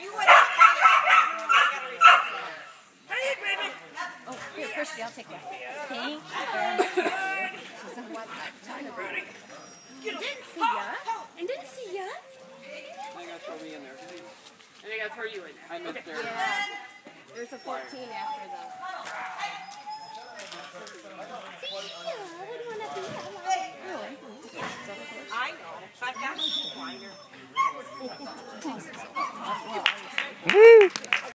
you would have Oh, here, Christy, I'll take one. Thank you very see ya. See ya. Throw me in there. And they gotta throw you in there. I there. Yeah. There's a 14 after though. reminder.